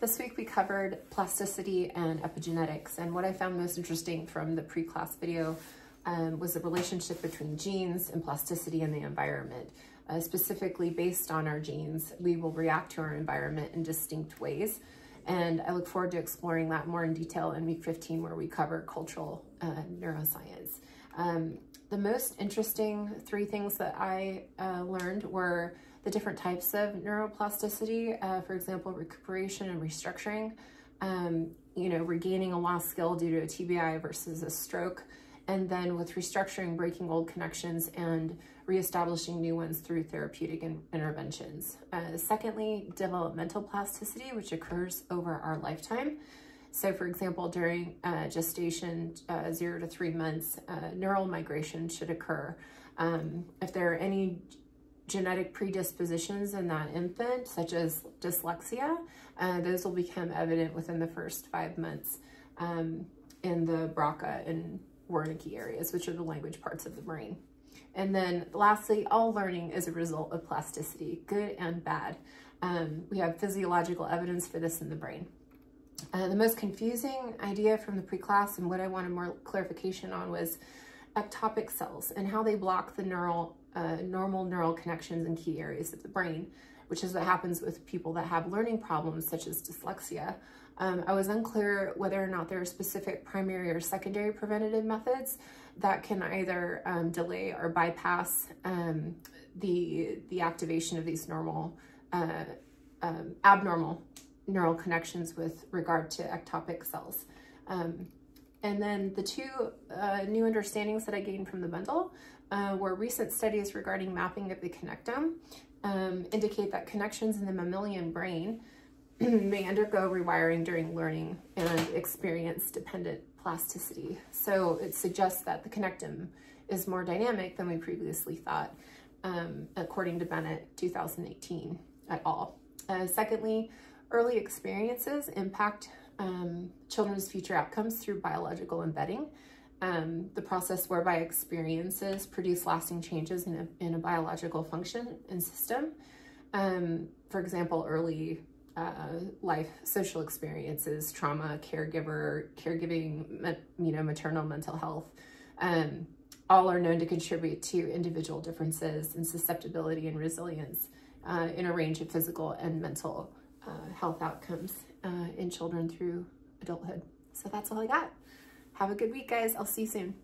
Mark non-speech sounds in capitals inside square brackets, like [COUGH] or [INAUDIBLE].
This week we covered plasticity and epigenetics, and what I found most interesting from the pre-class video um, was the relationship between genes and plasticity in the environment. Uh, specifically based on our genes, we will react to our environment in distinct ways. And I look forward to exploring that more in detail in week 15 where we cover cultural uh, neuroscience. Um, the most interesting three things that I uh, learned were the different types of neuroplasticity, uh, for example, recuperation and restructuring, um, you know, regaining a lost skill due to a TBI versus a stroke, and then with restructuring, breaking old connections and reestablishing new ones through therapeutic in interventions. Uh, secondly, developmental plasticity, which occurs over our lifetime. So for example, during uh, gestation, uh, zero to three months, uh, neural migration should occur. Um, if there are any genetic predispositions in that infant, such as dyslexia, uh, those will become evident within the first five months um, in the Broca and Wernicke areas, which are the language parts of the brain. And then lastly, all learning is a result of plasticity, good and bad. Um, we have physiological evidence for this in the brain. Uh, the most confusing idea from the pre-class and what I wanted more clarification on was ectopic cells and how they block the neural, uh, normal neural connections in key areas of the brain, which is what happens with people that have learning problems such as dyslexia. Um, I was unclear whether or not there are specific primary or secondary preventative methods that can either um, delay or bypass um, the, the activation of these normal, uh, um, abnormal neural connections with regard to ectopic cells. Um, and then the two uh, new understandings that I gained from the bundle uh, were recent studies regarding mapping of the connectome um, indicate that connections in the mammalian brain [CLEARS THROAT] may undergo rewiring during learning and experience dependent plasticity. So it suggests that the connectome is more dynamic than we previously thought, um, according to Bennett 2018 at all. Uh, secondly, Early experiences impact um, children's future outcomes through biological embedding, um, the process whereby experiences produce lasting changes in a, in a biological function and system. Um, for example, early uh, life social experiences, trauma, caregiver, caregiving, you know, maternal mental health, um, all are known to contribute to individual differences in susceptibility and resilience uh, in a range of physical and mental uh, health outcomes uh, in children through adulthood. So that's all I got. Have a good week, guys. I'll see you soon.